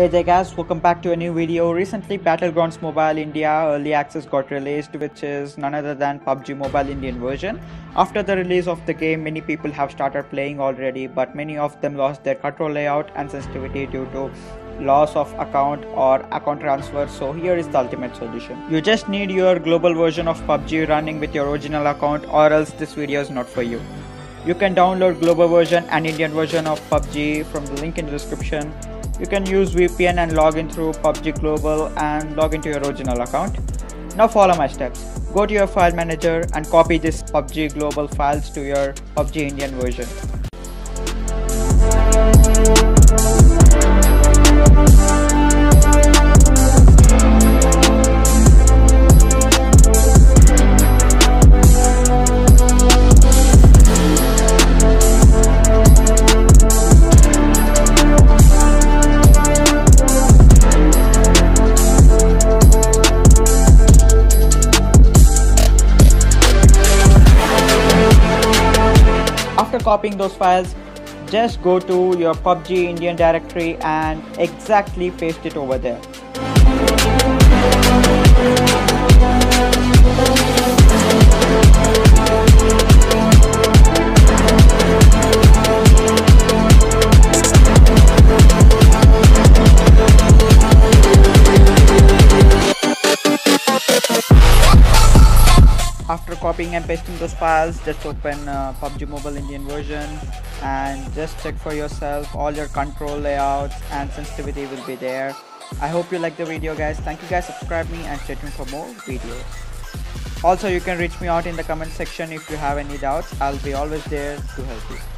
Hey there guys, welcome back to a new video. Recently Battlegrounds Mobile India Early Access got released which is none other than PUBG Mobile Indian version. After the release of the game, many people have started playing already but many of them lost their control layout and sensitivity due to loss of account or account transfer so here is the ultimate solution. You just need your global version of PUBG running with your original account or else this video is not for you. You can download global version and Indian version of PUBG from the link in the description you can use VPN and log in through PUBG Global and log into your original account. Now follow my steps. Go to your file manager and copy this PUBG Global files to your PUBG Indian version. After copying those files just go to your PUBG Indian directory and exactly paste it over there copying and pasting those files just open uh, PUBG Mobile Indian version and just check for yourself all your control layouts and sensitivity will be there. I hope you like the video guys. Thank you guys. Subscribe me and stay tuned for more videos. Also you can reach me out in the comment section if you have any doubts. I'll be always there to help you